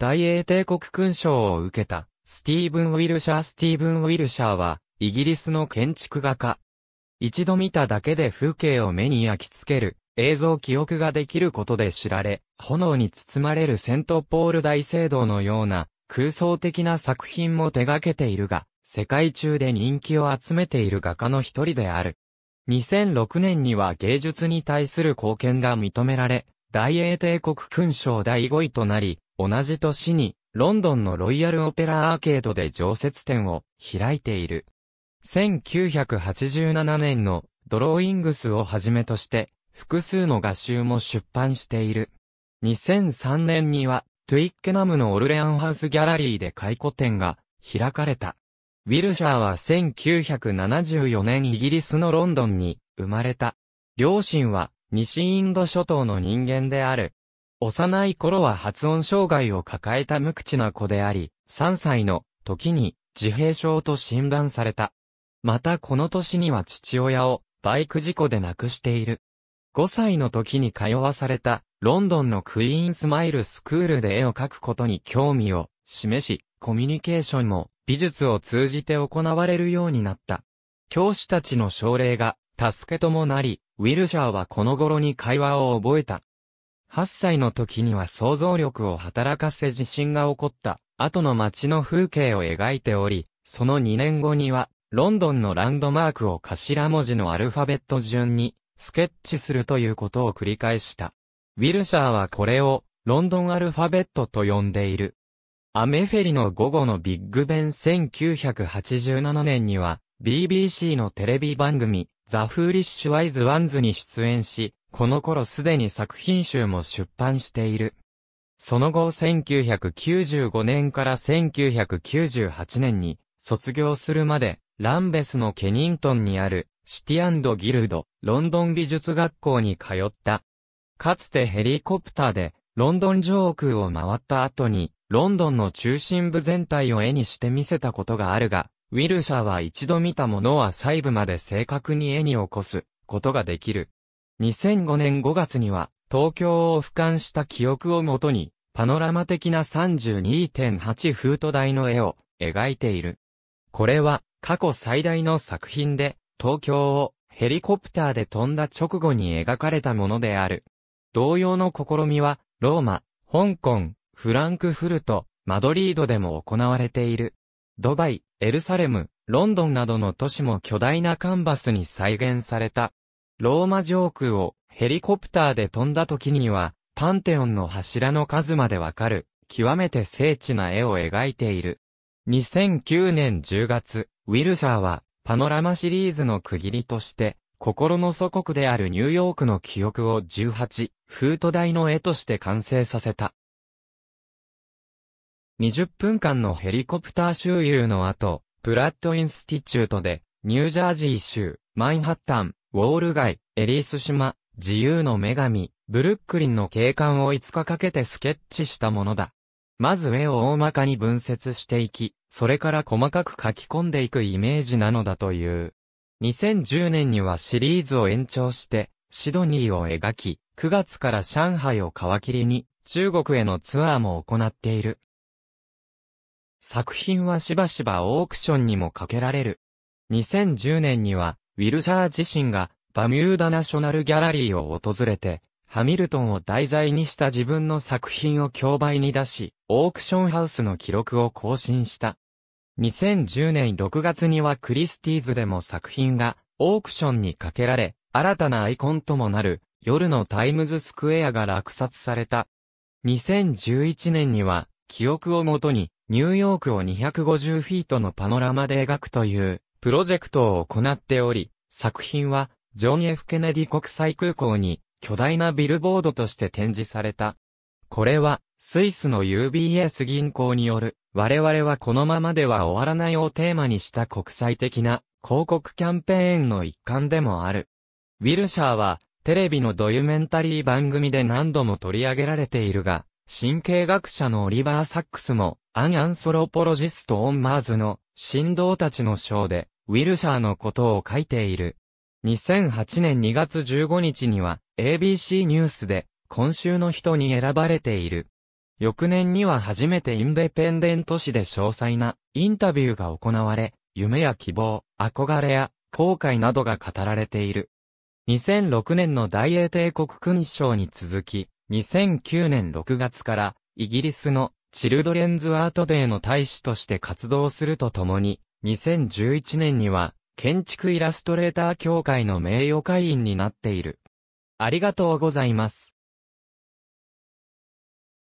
大英帝国勲章を受けた、スティーブン・ウィルシャー・スティーブン・ウィルシャーは、イギリスの建築画家。一度見ただけで風景を目に焼き付ける、映像記憶ができることで知られ、炎に包まれるセントポール大聖堂のような、空想的な作品も手掛けているが、世界中で人気を集めている画家の一人である。2006年には芸術に対する貢献が認められ、大英帝国勲章第5位となり、同じ年に、ロンドンのロイヤルオペラアーケードで常設展を開いている。1987年のドローイングスをはじめとして、複数の画集も出版している。2003年には、トゥイッケナムのオルレアンハウスギャラリーで回顧展が開かれた。ウィルシャーは1974年イギリスのロンドンに生まれた。両親は西インド諸島の人間である。幼い頃は発音障害を抱えた無口な子であり、3歳の時に自閉症と診断された。またこの年には父親をバイク事故で亡くしている。5歳の時に通わされたロンドンのクイーンスマイルスクールで絵を描くことに興味を示し、コミュニケーションも美術を通じて行われるようになった。教師たちの奨励が助けともなり、ウィルシャーはこの頃に会話を覚えた。8歳の時には想像力を働かせ地震が起こった後の街の風景を描いており、その2年後には、ロンドンのランドマークを頭文字のアルファベット順にスケッチするということを繰り返した。ウィルシャーはこれを、ロンドンアルファベットと呼んでいる。アメフェリの午後のビッグベン1987年には、BBC のテレビ番組、 The Foolish Wise Ones に出演し、この頃すでに作品集も出版している。その後1995年から1998年に卒業するまで、ランベスのケニントンにあるシティアンドギルド、ロンドン美術学校に通った。かつてヘリコプターでロンドン上空を回った後に、ロンドンの中心部全体を絵にして見せたことがあるが、ウィルシャーは一度見たものは細部まで正確に絵に起こすことができる。2005年5月には、東京を俯瞰した記憶をもとに、パノラマ的な32.8フート台の絵を描いている。これは過去最大の作品で、東京をヘリコプターで飛んだ直後に描かれたものである。同様の試みは、ローマ、香港、フランクフルト、マドリードでも行われている。ドバイ、エルサレム、ロンドンなどの都市も巨大なカンバスに再現された。ローマ上空をヘリコプターで飛んだ時には、パンテオンの柱の数までわかる、極めて精緻な絵を描いている。2009年10月、ウィルシャーは、パノラマシリーズの区切りとして、心の祖国であるニューヨークの記憶を18、フート台の絵として完成させた。20分間のヘリコプター周遊の後、プラットインスティチュートで、ニュージャージー州、マンハッタン、ウォール街、エリース島、自由の女神、ブルックリンの景観を5日かけてスケッチしたものだ。まず絵を大まかに分節していき、それから細かく書き込んでいくイメージなのだという。2010年にはシリーズを延長して、シドニーを描き、9月から上海を皮切りに、中国へのツアーも行っている。作品はしばしばオークションにもかけられる。2010年には、ウィルシャー自身が、バミューダナショナルギャラリーを訪れて、ハミルトンを題材にした自分の作品を競売に出し、オークションハウスの記録を更新した。2010年6月にはクリスティーズでも作品がオークションにかけられ、新たなアイコンともなる夜のタイムズスクエアが落札された。2011年には記憶をもとにニューヨークを250フィートのパノラマで描くというプロジェクトを行っており、作品はジョン・ F・ ケネディ国際空港に巨大なビルボードとして展示された。これはスイスの UBS 銀行による我々はこのままでは終わらないをテーマにした国際的な広告キャンペーンの一環でもある。ウィルシャーはテレビのドキュメンタリー番組で何度も取り上げられているが、神経学者のオリバー・サックスも、アン・アンソロポロジスト・オン・マーズの振動たちのショーで、ウィルシャーのことを書いている。2008年2月15日には、ABC ニュースで、今週の人に選ばれている。翌年には初めてインデペンデント誌で詳細なインタビューが行われ、夢や希望、憧れや後悔などが語られている。2006年の大英帝国勲章に続き、2009年6月からイギリスのチルドレンズアートデーの大使として活動するとともに、2011年には建築イラストレーター協会の名誉会員になっている。ありがとうございます。